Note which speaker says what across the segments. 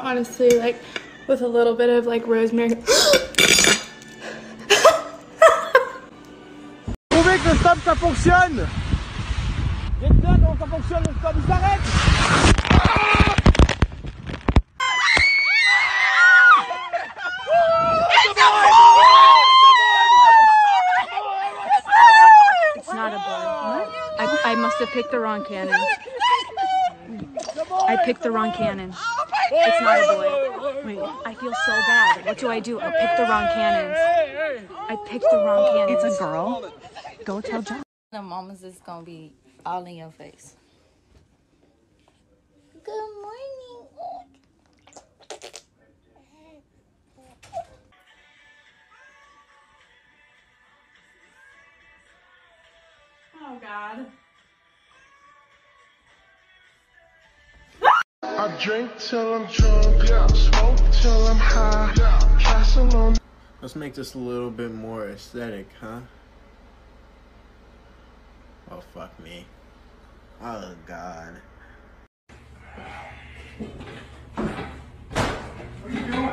Speaker 1: Honestly, like with a little bit of like rosemary.
Speaker 2: Trouvez que le stop ça fonctionne Dites là comment ça fonctionne le stop, il s'arrête
Speaker 3: It's not a boy. I, I must have picked the wrong cannon. I picked the wrong cannon. It's not a boy. Wait, I feel so bad. What do I do? I picked the wrong cannons. I picked the wrong cannons.
Speaker 4: It's a girl. Go tell John.
Speaker 5: The mamas is gonna be all in your face. Good morning.
Speaker 1: Oh God.
Speaker 6: I drink till I'm drunk, smoke till I'm high, castle on
Speaker 7: Let's make this a little bit more aesthetic, huh? Oh, fuck me. Oh, God. What are you doing?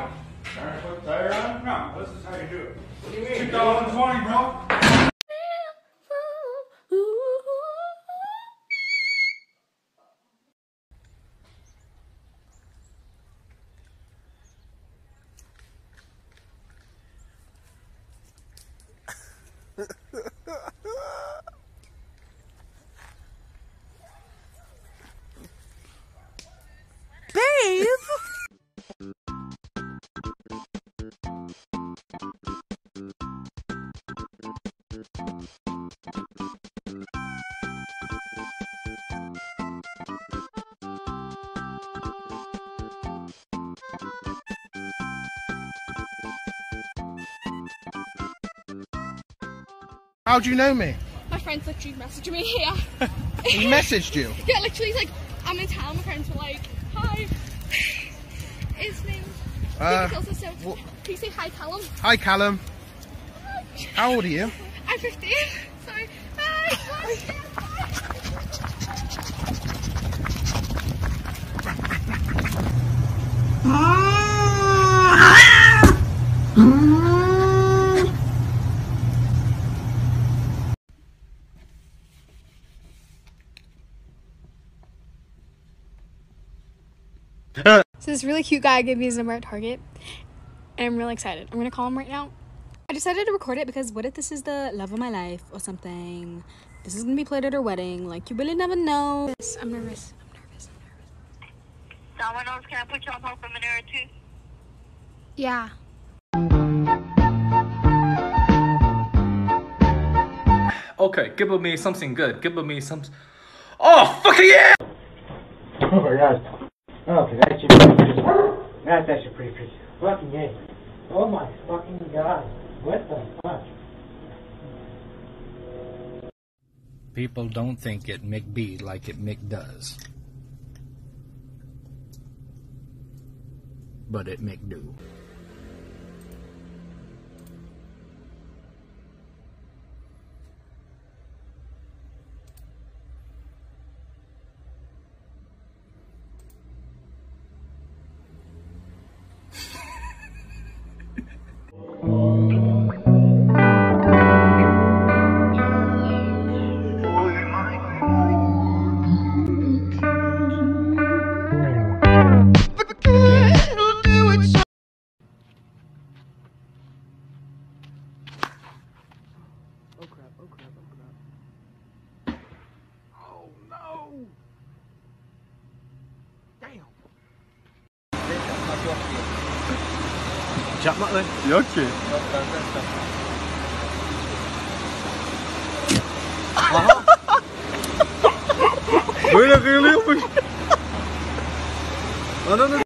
Speaker 7: Tire on?
Speaker 2: No, this is how you do it. What do you know me?
Speaker 1: My friends literally messaged me here.
Speaker 2: He messaged you.
Speaker 1: yeah, literally, he's like, I'm in town. My friends were like, hi. His name.
Speaker 2: Uh,
Speaker 1: he also said,
Speaker 2: wha-
Speaker 1: please say hi, Callum.
Speaker 2: Hi Callum. How old are you?
Speaker 1: I'm 15. Sorry. Hi. So this really cute guy gave me his number at Target, and I'm really excited. I'm gonna call him right now. I decided to record it because what if this is the love of my life or something? This is gonna be played at her wedding. Like you really never know. I'm nervous. I'm nervous. I'm nervous.
Speaker 8: Domino's, can I put you on hold for a minute or two?
Speaker 1: Yeah.
Speaker 9: Okay, give me something good. Give me some. Oh, fuck yeah!
Speaker 10: Oh my gosh. Okay, oh, that's your pretty pretty. That's actually pretty pretty. Fucking yeah. Oh my fucking god. What the fuck?
Speaker 11: People don't think it Mick be like it Mick does. But it Mick
Speaker 2: Damn.
Speaker 7: Çakmakla.
Speaker 2: Yok ki.
Speaker 7: Böyle kıyılıyormuş. Ananı.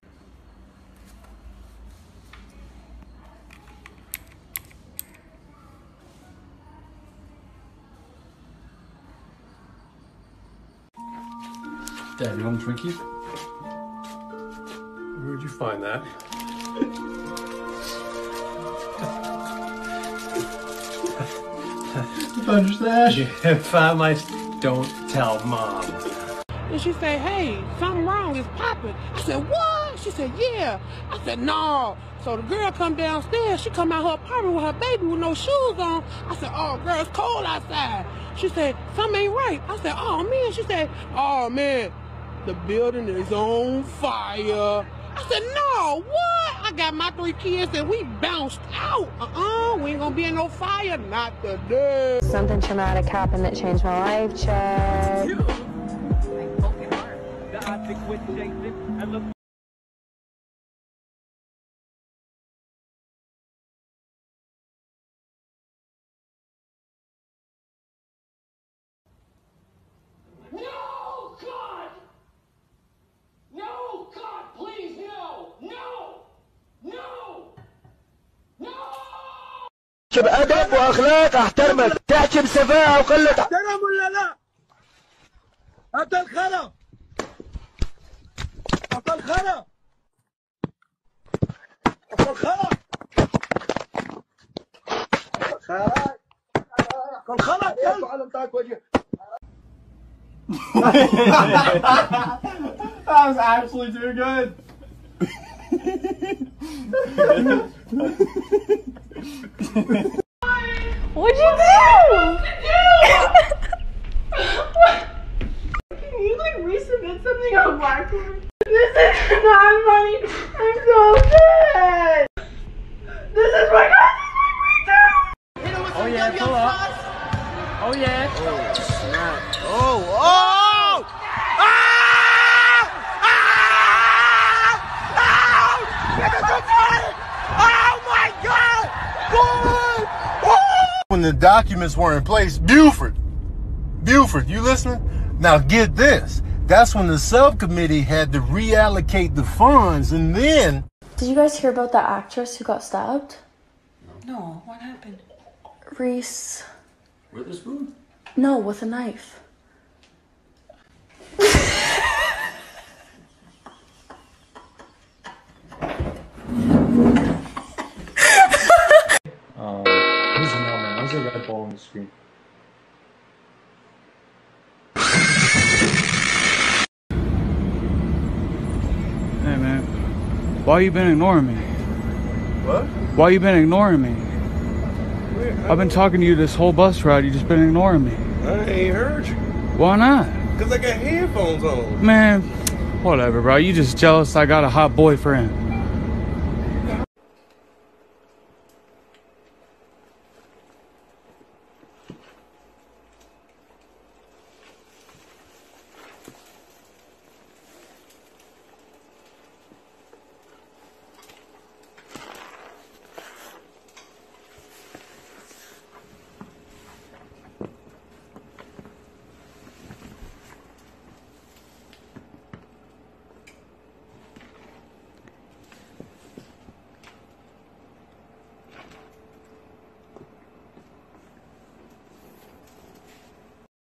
Speaker 11: Dad, you want a Twinkie?
Speaker 9: Where'd you find that?
Speaker 11: if I might, don't tell mom.
Speaker 10: And she said, hey, something wrong, it's popping. I said, what?
Speaker 6: She said, yeah. I said, no. So the girl come downstairs. She come out her apartment with her baby with no shoes on. I said, oh, girl, it's cold outside. She said, something ain't right. I said, oh, man. She said, oh, man, the building is on fire. I said, no, what? I got my three kids and we bounced out. Uh-uh, we ain't gonna be in no fire, not today.
Speaker 3: Something traumatic happened that changed my life, check.
Speaker 12: No, تحكي
Speaker 13: بادب وأخلاق أحترمك. تحكي بسفاهه وقلة. احترم ولا لا؟ أنت الخرا. أنت الخرا. أنت الخرا. الخرا.
Speaker 14: That was actually too good.
Speaker 3: What'd you do?
Speaker 12: Can you like resubmit something on Blackboard? This is not funny. I'm so sad. This is my
Speaker 13: oh, oh yeah, pull up. Oh yeah. Oh snap. Oh, oh! Ah!
Speaker 15: Oh my God! When the documents were in place, Buford, Buford, you listening? Now get this. That's when the subcommittee had to reallocate the funds, and then
Speaker 3: Did you guys hear about that actress who got stabbed?
Speaker 5: No, what happened?
Speaker 3: Reese.
Speaker 11: With a spoon?
Speaker 3: No, with a knife.
Speaker 11: red ball on the screen?
Speaker 16: Hey man, why you been ignoring me?
Speaker 13: What?
Speaker 16: Why you been ignoring me? I've been talking to you this whole bus ride. You just been ignoring me.
Speaker 13: I ain't heard you.
Speaker 16: Why not?
Speaker 13: Cause I got headphones on.
Speaker 16: Man, whatever, bro. You just jealous I got a hot boyfriend.